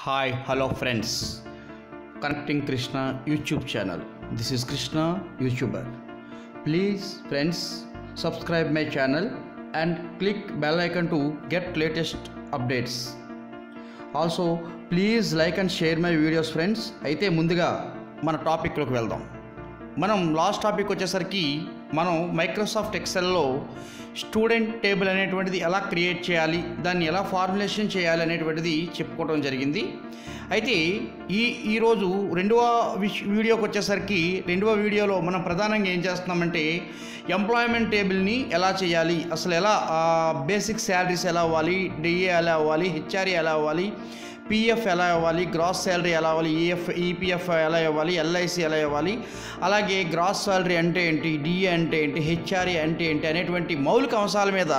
Hi hello friends connecting Krishna YouTube channel this is Krishna YouTuber please friends subscribe my channel and click bell icon to get latest updates also please like and share my videos friends అయితే ముందుగా మన టాపిక్లోకి వెళ్దాం. మనం last topic వచ్చేసరికి మనం Microsoft ఎక్సెల్లో student table అనేటువంటిది ఎలా క్రియేట్ చేయాలి దాన్ని ఎలా ఫార్ములేషన్ చేయాలి అనేటువంటిది చెప్పుకోవడం జరిగింది. అయితే ఈ ఈరోజు రెండవ విష్ వీడియోకి వచ్చేసరికి రెండవ వీడియోలో మనం ప్రధానంగా ఏం చేస్తున్నామంటే ఎంప్లాయ్మెంట్ టేబుల్ని ఎలా చేయాలి అసలు ఎలా బేసిక్ శాలరీస్ ఎలా అవ్వాలి డిఏ ఎలా అవ్వాలి హెచ్ఆర్ఏ ఎలా అవ్వాలి పిఎఫ్ ఎలా ఇవ్వాలి? గ్రాస్ శాలరీ ఎలా ఇవ్వాలి? ఈఎఫ్ ఈపీఎఫ్ ఎలా ఇవ్వాలి? ఎల్ఐసి ఎలా ఇవ్వాలి? అలాగే గ్రాస్ శాలరీ అంటే ఏంటి? డి అంటే ఏంటి? హెచ్ఆర్ఏ అంటే ఏంటి? అనేటువంటి మౌలిక అంశాల మీద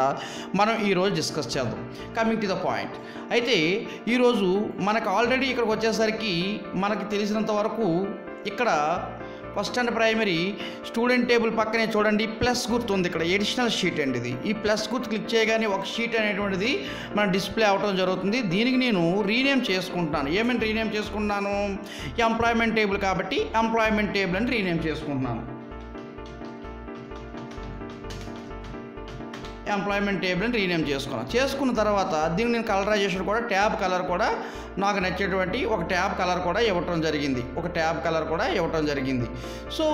మనం ఈరోజు డిస్కస్ చేద్దాం. కమింగ్ టు ద పాయింట్ అయితే ఈరోజు మనకు ఆల్రెడీ ఇక్కడికి వచ్చేసరికి మనకి తెలిసినంత వరకు ఇక్కడ first and primary student table పక్కనే చూడండి ప్లస్ గుర్తు ఉంది ఇక్కడ ఎడిషనల్ షీట్ అండి ఇది. ఈ ప్లస్ గుర్తు క్లిక్ చేయగానే ఒక షీట్ అనేటువంటిది మన డిస్ప్లే అవడం జరుగుతుంది. దీనికి నేను రీనేమ్ చేసుకుంటున్నాను. ఏమని రీనేమ్ చేసుకుంటున్నాను? ఎంప్లాయ్మెంట్ టేబుల్ కాబట్టి ఎంప్లాయ్మెంట్ టేబుల్ అని రీనేమ్ చేసుకుంటున్నాను. ఎంప్లాయ్మెంట్ టేబుల్ అని రీనేమ్ చేసుకున్నాను చేసుకున్న తర్వాత దీనికి నేను కలరైజేషన్ కూడా ట్యాబ్ కలర్ కూడా నాకు నచ్చేటువంటి ఒక ట్యాబ్ కలర్ కూడా ఇవ్వటం జరిగింది. ఒక ట్యాబ్ కలర్ కూడా ఇవ్వటం జరిగింది. సో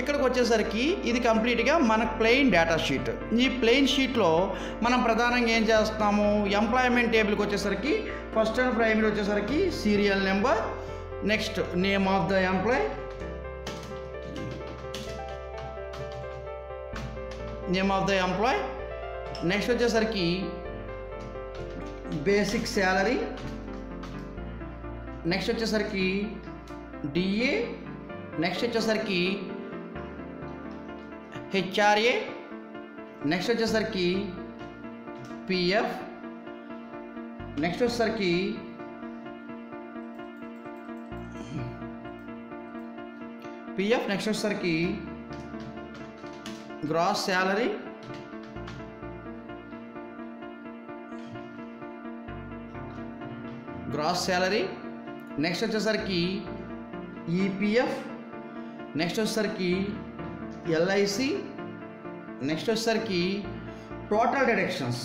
ఇక్కడికి వచ్చేసరికి ఇది కంప్లీట్గా మన ప్లెయిన్ డేటా షీట్ ఈ ప్లెయిన్ షీట్లో మనం ప్రధానంగా ఏం చేస్తాము? ఎంప్లాయ్మెంట్ టేబుల్కి వచ్చేసరికి ఫస్ట్ అండ్ ప్రైమరీ వచ్చేసరికి serial number next name of the employee name of the employee next వచ్చేసరికి బేసిక్ శాలరీ నెక్స్ట్ వచ్చేసరికి డిఏ నెక్స్ట్ వచ్చేసరికి హెచ్ఆర్ఏ నెక్స్ట్ వచ్చేసరికి పిఎఫ్ నెక్స్ట్ వచ్చేసరికి పిఎఫ్ నెక్స్ట్ వచ్చేసరికి gross salary gross salary next వచ్చేసరికి EPF next వచ్చేసరికి LIC next వచ్చేసరికి total deductions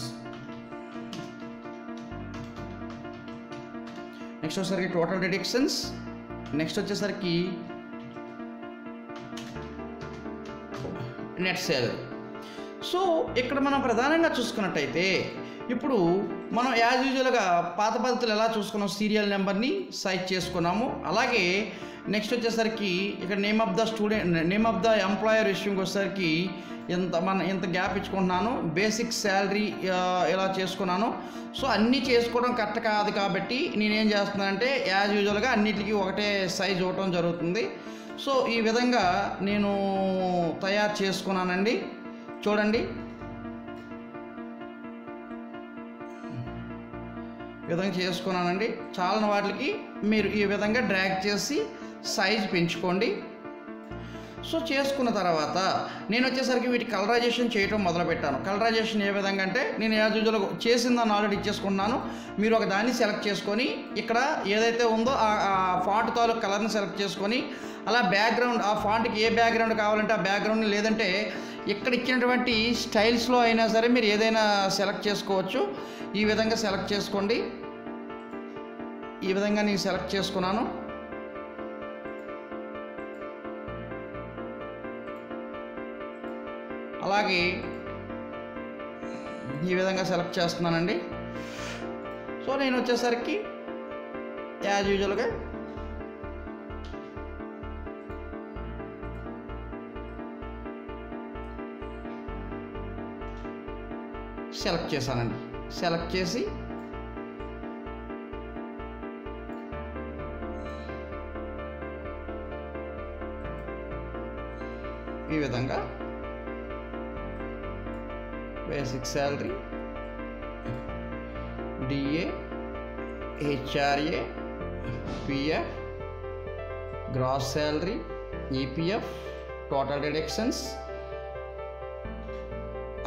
next వచ్చేసరికి టోటల్ డిడక్షన్స్ నెక్స్ట్ వచ్చేసరికి నెట్ సేల్ సో ఇక్కడ మనం ప్రధానంగా చూసుకున్నట్టయితే ఇప్పుడు మనం యాజ్ యూజువల్గా పాత పద్ధతులు ఎలా చూసుకున్నాం? సీరియల్ నెంబర్ని సైజ్ చేసుకున్నాము. అలాగే నెక్స్ట్ వచ్చేసరికి ఇక్కడ name of the student name of the employer విషయంకి వచ్చేసరికి ఇంత మన ఇంత గ్యాప్ ఇచ్చుకుంటున్నాను? బేసిక్ శాలరీ ఇలా చేసుకున్నాను? సో అన్నీ చేసుకోవడం కరెక్ట్ కాదు కాబట్టి నేనేం చేస్తున్నానంటే యాజ్ యూజువల్గా అన్నిటికీ ఒకటే సైజ్ ఇవ్వటం జరుగుతుంది. సో ఈ విధంగా నేను తయారు చేసుకున్నానండి. చూడండి. విధంగా చేసుకున్నానండి. చాలా వాటికి మీరు ఈ విధంగా డ్రాగ్ చేసి సైజ్ పెంచుకోండి. సో చేసుకున్న తర్వాత నేను వచ్చేసరికి వీటి కలరైజేషన్ చేయటం మొదలుపెట్టాను. కలరైజేషన్ ఏ విధంగా అంటే నేను యాజ్ యూజువల్ చేసిందని ఆల్రెడీ ఇచ్చేసుకున్నాను మీరు ఒక దాన్ని సెలెక్ట్ చేసుకొని ఇక్కడ ఏదైతే ఉందో ఆ ఫాంట్ తాలూకు కలర్ని సెలెక్ట్ చేసుకొని అలా బ్యాక్గ్రౌండ్ ఆ ఫాంట్కి ఏ బ్యాక్గ్రౌండ్ కావాలంటే ఆ బ్యాక్గ్రౌండ్ లేదంటే ఇక్కడ ఇచ్చినటువంటి స్టైల్స్లో అయినా సరే మీరు ఏదైనా సెలెక్ట్ చేసుకోవచ్చు. ఈ విధంగా సెలెక్ట్ చేసుకోండి. ఈ విధంగా నేను సెలెక్ట్ చేసుకున్నాను. అలాగే ఈ విధంగా సెలెక్ట్ చేస్తున్నానండి. సో నేను వచ్చేసరికి యాజ్ యూజువల్గా సెలెక్ట్ చేశానండి. సెలెక్ట్ చేసి ఈ విధంగా basic salary DA HRA PF gross salary EPF total deductions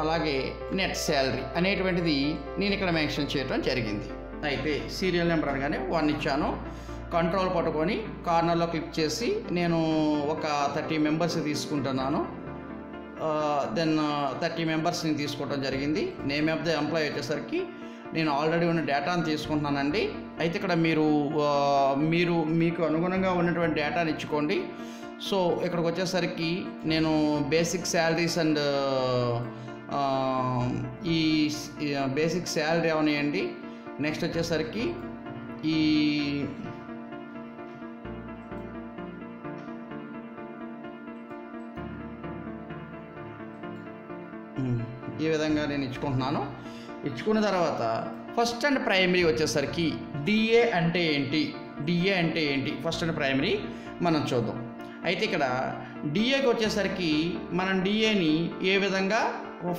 అలాగే నెట్ శాలరీ అనేటువంటిది నేను ఇక్కడ మెన్షన్ చేయడం జరిగింది. అయితే సీరియల్ నెంబర్ అనగానే వన్ ఇచ్చాను. కంట్రోల్ పట్టుకొని కార్నర్లో క్లిక్ చేసి నేను ఒక థర్టీ మెంబర్స్ తీసుకుంటున్నాను. దెన్ థర్టీ మెంబర్స్ని తీసుకోవడం జరిగింది. నేమ్ ఆఫ్ ద ఎంప్లాయ్ వచ్చేసరికి నేను ఆల్రెడీ ఉన్న డేటాను తీసుకుంటున్నానండి. అయితే ఇక్కడ మీరు మీరు మీకు అనుగుణంగా ఉన్నటువంటి డేటాని ఇచ్చుకోండి. సో ఇక్కడికి వచ్చేసరికి నేను బేసిక్ శాలరీస్ అండ్ ఈ బేసిక్ శాలరీ అవనియండి నెక్స్ట్ వచ్చేసరికి ఈ ఈ విధంగా నేను ఇచ్చుకుంటున్నాను. ఇచ్చుకున్న తర్వాత ఫస్ట్ అండ్ ప్రైమరీ వచ్చేసరికి డిఏ అంటే ఏంటి? డిఏ అంటే ఏంటి? ఫస్ట్ అండ్ ప్రైమరీ మనం చూద్దాం. అయితే ఇక్కడ డిఏకి వచ్చేసరికి మనం డిఏని ఏ విధంగా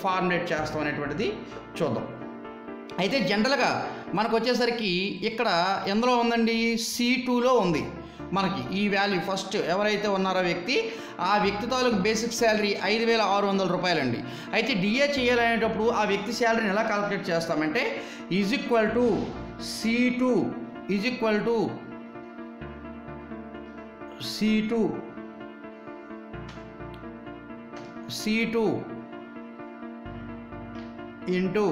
ఫార్ములేట్ చేస్తాం అనేటువంటిది చూద్దాం. అయితే జనరల్గా మనకు వచ్చేసరికి ఇక్కడ ఎందులో ఉందండి? సి టూలో ఉంది మనకి ఈ వాల్యూ ఫస్ట్ ఎవరైతే ఉన్నారో వ్యక్తి ఆ వ్యక్తి తాలూకు బేసిక్ శాలరీ ఐదు వేల ఆరు వందల రూపాయలండి. అయితే డిఏ చేయాలనేటప్పుడు ఆ వ్యక్తి శాలరీని ఎలా కాల్కులేట్ చేస్తామంటే is equal to C two is equal to C two C two into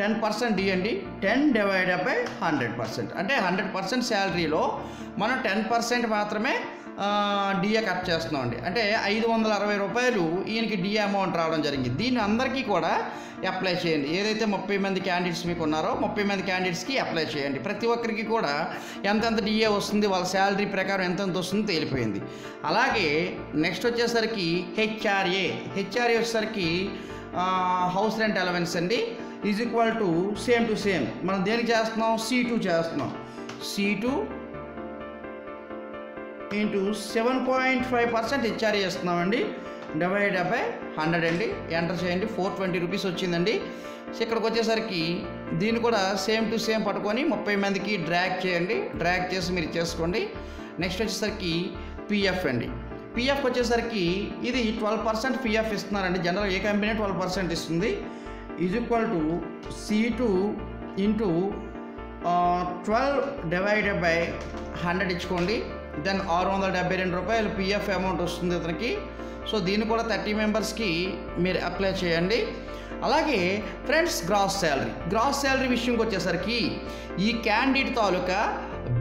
ten percent ఇవ్వండి ten divided by hundred percent. అంటే హండ్రెడ్ పర్సెంట్ శాలరీలో మనం టెన్ పర్సెంట్ మాత్రమే డిఏ కట్ చేస్తున్నామండి అంటే ఐదు వందల అరవై రూపాయలు ఈయనకి డిఏ అమౌంట్ రావడం జరిగింది. దీన్ని అందరికీ కూడా అప్లై చేయండి. ఏదైతే ముప్పై మంది క్యాండిడేట్స్ మీకు ఉన్నారో ముప్పై మంది క్యాండిడేట్స్కి అప్లై చేయండి. ప్రతి ఒక్కరికి కూడా ఎంతెంత డిఏ వస్తుంది వాళ్ళ శాలరీ ప్రకారం ఎంతెంత వస్తుందో తేలిపోయింది. అలాగే నెక్స్ట్ వచ్చేసరికి హెచ్ఆర్ఏ హెచ్ఆర్ఏ వచ్చేసరికి హౌస్ రెంట్ అలవెన్స్ అండి. Is equal to same to same మనం దేనికి చేస్తున్నాం? సి టూ చేస్తున్నాం. C two into seven point five percent HR చేస్తున్నామండి. డెబ్బై డెబ్బై హండ్రెడ్ అండి. ఎంటర్ చేయండి. ఫోర్ ట్వంటీ రూపీస్ వచ్చిందండి. ఇక్కడికి వచ్చేసరికి దీన్ని కూడా సేమ్ టు సేమ్ పట్టుకొని ముప్పై మందికి డ్రాగ్ చేయండి. డ్రాగ్ చేసి మీరు చేసుకోండి. నెక్స్ట్ వచ్చేసరికి పిఎఫ్ అండి. పిఎఫ్ వచ్చేసరికి ఇది ట్వెల్వ్ పర్సెంట్ పిఎఫ్ ఇస్తున్నారండి. జనరల్ ఏ కంపెనీ ట్వెల్వ్ పర్సెంట్ ఇస్తుంది. Is equal to C two into twelve divided by hundred ఇచ్చుకోండి. దెన్ ఆరు వందల డెబ్బై రెండు రూపాయలు పిఎఫ్ అమౌంట్ వస్తుంది ఇతనికి సో దీన్ని కూడా థర్టీ మెంబర్స్కి మీరు అప్లై చేయండి. అలాగే friends gross salary gross salary విషయంకి వచ్చేసరికి ఈ candidate taluka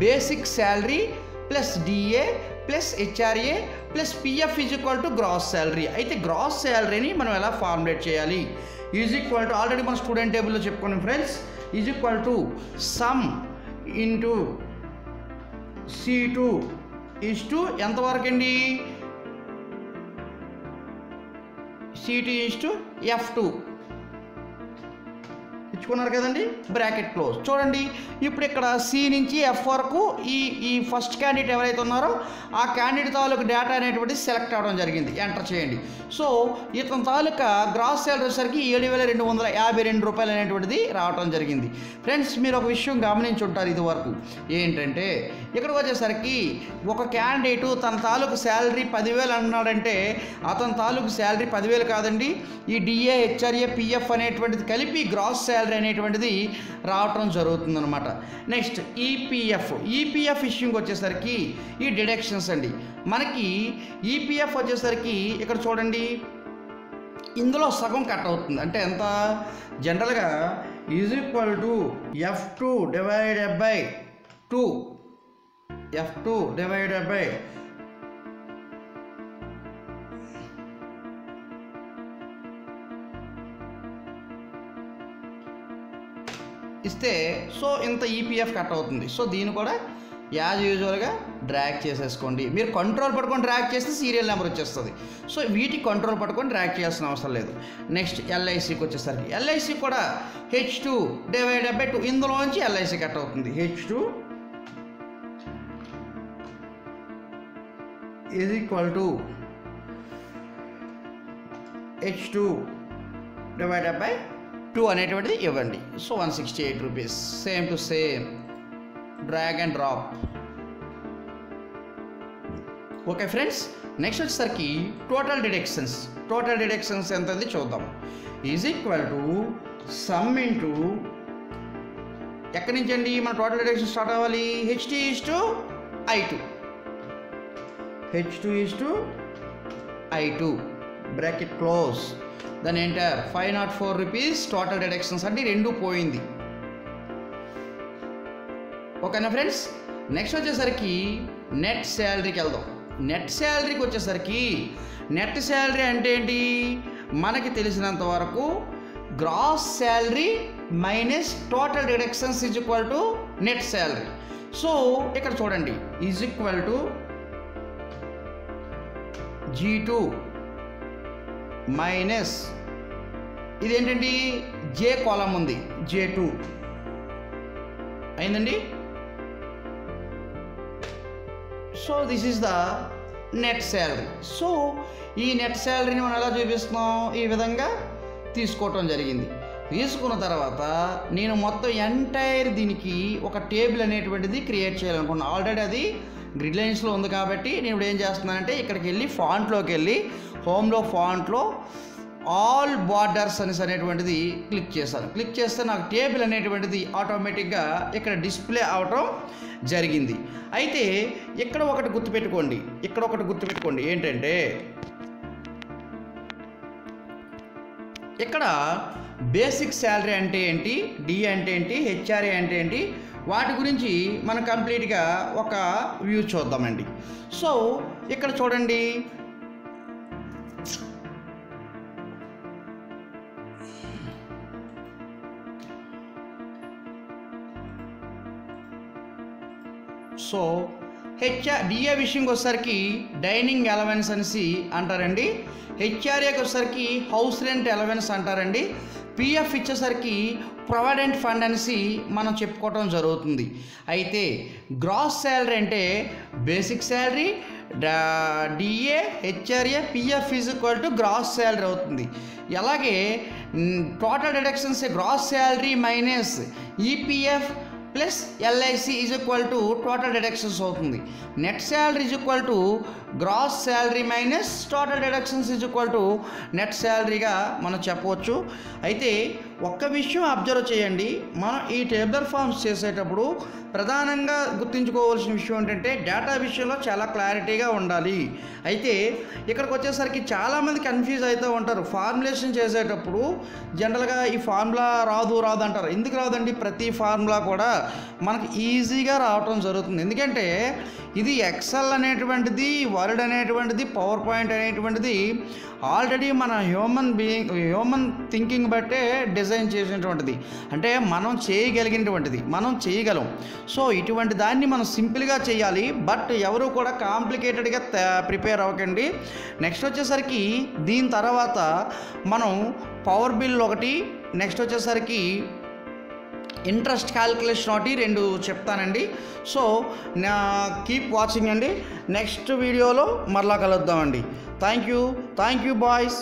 basic salary plus DA plus HRA plus PF is equal to gross salary అయితే గ్రాస్ శాలరీని మనం ఎలా ఫార్ములేట్ చేయాలి? ఈజ్ ఈక్వల్ టు ఆల్రెడీ మన స్టూడెంట్ టేబుల్లో చెప్పుకున్నాం friends is equal to sum into C two is to ఎంతవరకు అండి C two is to F two ఇచ్చుకున్నారు కదండి? బ్రాకెట్ క్లోజ్ చూడండి ఇప్పుడు ఇక్కడ సి నుంచి ఎఫ్ వరకు ఈ ఈ ఫస్ట్ క్యాండిడేట్ ఎవరైతే ఉన్నారో ఆ క్యాండిడేట్ తాలూకు డేటా అనేటువంటి సెలెక్ట్ అవ్వడం జరిగింది. ఎంటర్ చేయండి. సో ఇతని తాలూకా గ్రాస్ శాలరీ వచ్చేసరికి ఏడు వేల రెండు వందల యాభై రెండు రూపాయలు అనేటువంటిది రావడం జరిగింది. ఫ్రెండ్స్ మీరు ఒక విషయం గమనించి ఉంటారు ఇది వరకు ఏంటంటే ఇక్కడికి వచ్చేసరికి ఒక క్యాండిడేటు తన తాలూకు శాలరీ పదివేలు అన్నాడంటే అతని తాలూకు శాలరీ పదివేలు కాదండి. ఈ డిఏ హెచ్ఆర్ఏ పిఎఫ్ అనేటువంటిది కలిపి గ్రాస్ శాలరీ అనేటువంటిది రావటం జరుగుతుందన్నమాట. Next EPF. ఈపీఎఫ్ ఇష్యూకి వచ్చేసరికి ఈ డిడక్షన్స్ అండి. మనకి ఈపీఎఫ్ వచ్చేసరికి ఇక్కడ చూడండి. ఇందులో సగం కట్ అవుతుంది. అంటే ఎంత? జనరల్గా is equal to F two divided by two. F two divided by ఇస్తే సో ఇంత ఈపీఎఫ్ కట్ అవుతుంది. సో దీన్ని కూడా యాజ్ యూజువల్గా డ్రాగ్ చేసేసుకోండి. మీరు కంట్రోల్ పట్టుకొని డ్రాగ్ చేస్తే సీరియల్ నెంబర్ వచ్చేస్తుంది. సో వీటికి కంట్రోల్ పట్టుకొని డ్రాగ్ చేయాల్సిన అవసరం లేదు. నెక్స్ట్ ఎల్ఐసికి వచ్చేసరికి. ఎల్ఐసి కూడా H two divide by two ఇందులోంచి ఎల్ఐసి కట్ అవుతుంది. H two is equal to H two divided by two అనేటువంటిది ఇవ్వండి. So one sixty eight rupees same to same drag and drop okay friends next వచ్చేసరికి total deductions total deductions ఎంతది చూద్దాం. Is equal to sum into ఎక్కడి నుంచి అండి మన total deduction start అవ్వాలి? HT is to I two H two is to I two bracket close దాని enter five nought four rupees total deductions అంటే రెండు పోయింది. ఓకేనా ఫ్రెండ్స్ నెక్స్ట్ వచ్చేసరికి నెట్ శాలరీకి వెళ్దాం. నెట్ శాలరీకి వచ్చేసరికి నెట్ శాలరీ అంటే ఏంటి? మనకి తెలిసినంత వరకు gross salary minus total deductions is equal to net salary so ఇక్కడ చూడండి. Is equal to G two minus ఇదేంటండి? జే కాలం ఉంది. జే టూ అయిందండి? So this is the net salary so ఈ నెట్ శాలరీని మనం ఎలా చూపిస్తున్నాం? ఈ విధంగా తీసుకోవటం జరిగింది. తీసుకున్న తర్వాత నేను మొత్తం ఎంటైర్ దీనికి ఒక టేబుల్ అనేటువంటిది క్రియేట్ చేయాలనుకున్నాను. ఆల్రెడీ అది గ్రిడ్ లైన్స్లో ఉంది కాబట్టి నేను ఇప్పుడు ఏం చేస్తున్నానంటే ఇక్కడికి వెళ్ళి ఫాంట్లోకి వెళ్ళి హోమ్లో ఫాంట్లో ఆల్ బార్డర్స్ అనేసి అనేటువంటిది క్లిక్ చేశాను. క్లిక్ చేస్తే నాకు టేబుల్ అనేటువంటిది ఆటోమేటిక్గా ఇక్కడ డిస్ప్లే అవటం జరిగింది. అయితే ఇక్కడ ఒకటి గుర్తుపెట్టుకోండి. ఇక్కడ ఒకటి గుర్తుపెట్టుకోండి. ఏంటంటే ఇక్కడ బేసిక్ శాలరీ అంటే ఏంటి? డి అంటే ఏంటి? హెచ్ఆర్ఏ అంటే ఏంటి? వాటి గురించి మనం కంప్లీట్గా ఒక వ్యూ చూద్దామండి. సో ఇక్కడ చూడండి. సో హెచ్ఆర్ డిఏ విషయంకి వచ్చేసరికి డైనింగ్ అలవెన్స్ అనేసి అంటారండి. హెచ్ఆర్ఏకి వచ్చేసరికి హౌస్ రెంట్ అలవెన్స్ అంటారండి. పిఎఫ్ ఇచ్చేసరికి ప్రొవిడెంట్ ఫండ్ అనేసి మనం చెప్పుకోవటం జరుగుతుంది. అయితే గ్రాస్ శాలరీ అంటే basic salary DA HRA PF is equal to gross salary అవుతుంది. అలాగే total deductions gross salary minus EPF plus LIC is equal to total deductions అవుతుంది. Net salary is equal to gross salary minus total deductions is equal to net శాలరీగా మనం చెప్పవచ్చు. అయితే ఒక్క విషయం observe చేయండి. మనం ఈ టేబులర్ ఫార్మ్స్ చేసేటప్పుడు ప్రధానంగా గుర్తుంచుకోవాల్సిన విషయం ఏంటంటే డేటా విషయంలో చాలా క్లారిటీగా ఉండాలి. అయితే ఇక్కడికి వచ్చేసరికి చాలామంది కన్ఫ్యూజ్ అవుతూ ఉంటారు. ఫార్ములేషన్ చేసేటప్పుడు జనరల్గా ఈ ఫార్ములా రాదు రాదు అంటారు. ఎందుకు రాదండి? ప్రతి ఫార్ములా కూడా మనకి ఈజీగా రావటం జరుగుతుంది. ఎందుకంటే ఇది ఎక్సెల్ అనేటువంటిది వర్డ్ అనేటువంటిది పవర్ పాయింట్ అనేటువంటిది ఆల్రెడీ మన హ్యూమన్ బీయింగ్ హ్యూమన్ థింకింగ్ బట్టే డిజైన్ చేసినటువంటిది. అంటే మనం చేయగలిగినటువంటిది మనం చేయగలం. సో ఇటువంటి దాన్ని మనం సింపుల్గా చేయాలి. బట్ ఎవరు కూడా కాంప్లికేటెడ్గా ప్రిపేర్ అవ్వకండి. నెక్స్ట్ వచ్చేసరికి దీని తర్వాత మనం పవర్ బిల్ ఒకటి నెక్స్ట్ వచ్చేసరికి ఇంట్రెస్ట్ క్యాల్కులేషన్ ఒకటి రెండు చెప్తానండి. సో నా కీప్ వాచింగ్ అండి. నెక్స్ట్ వీడియోలో మరలా కలుద్దామండి. Thank you. Thank you boys.